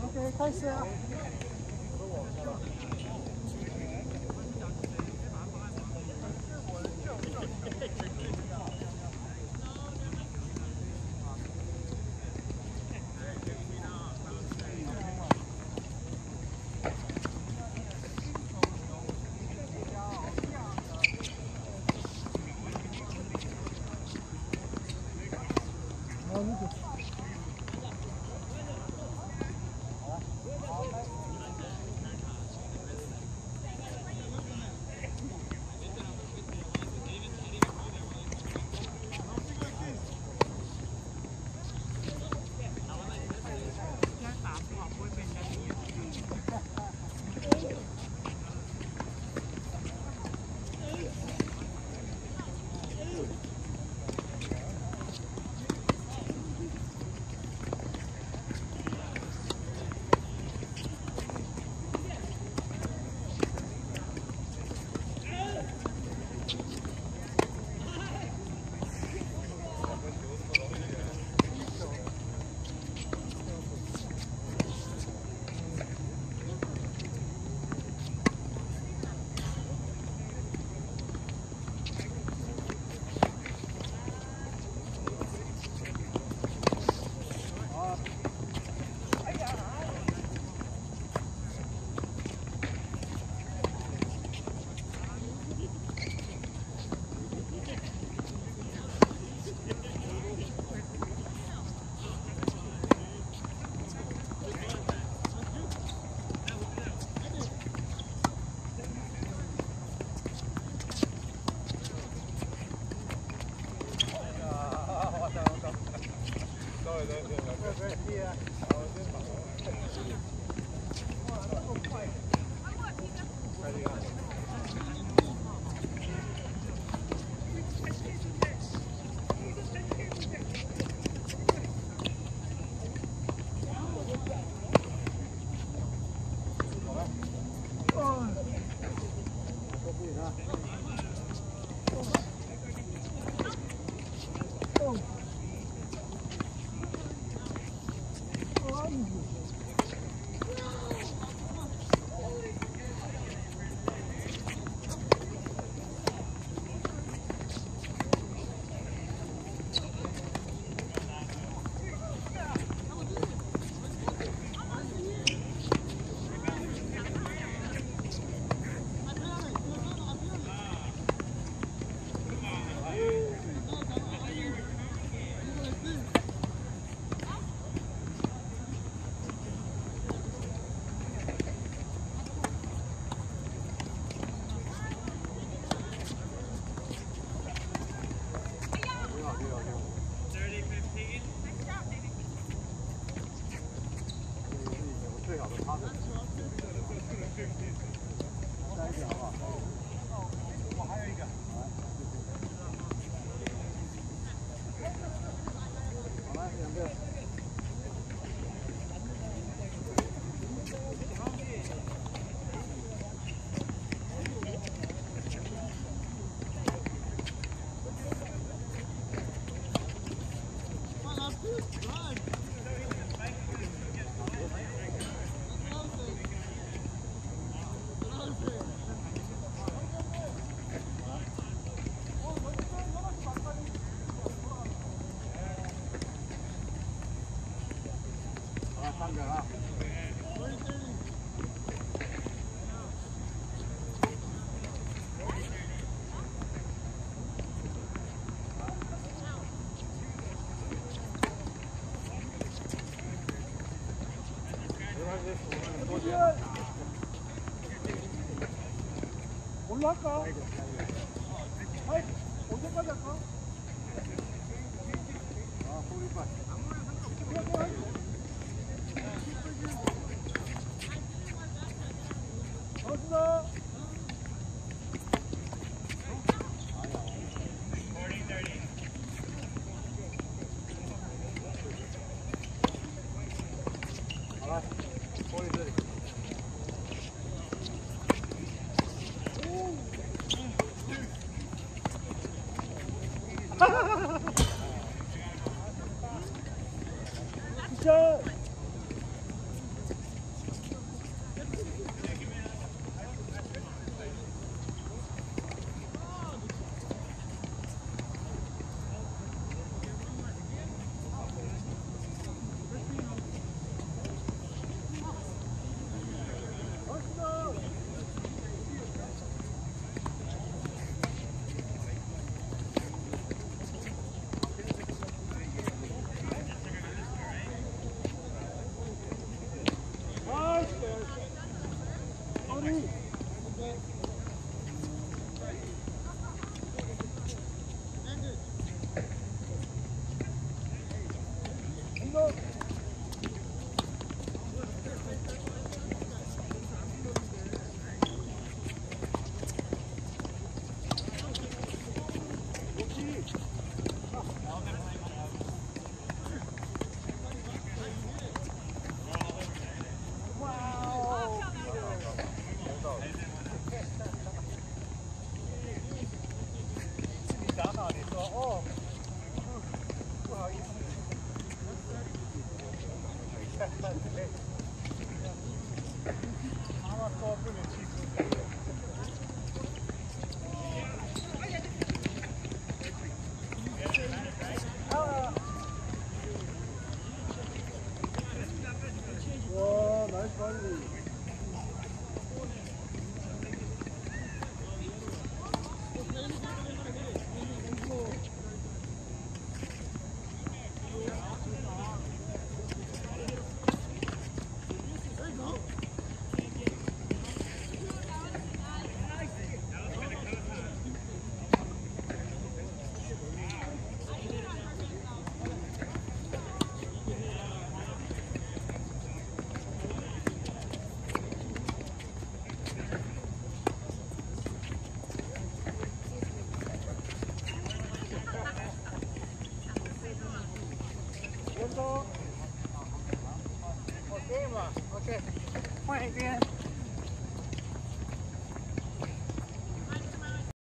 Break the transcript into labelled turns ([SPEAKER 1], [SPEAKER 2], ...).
[SPEAKER 1] Okay, 开始！ 할까? 아이, 언제까지 할까? 아, 꼬리빨. Ha ha ha! Howdy. But
[SPEAKER 2] Okay. Morning, Grant.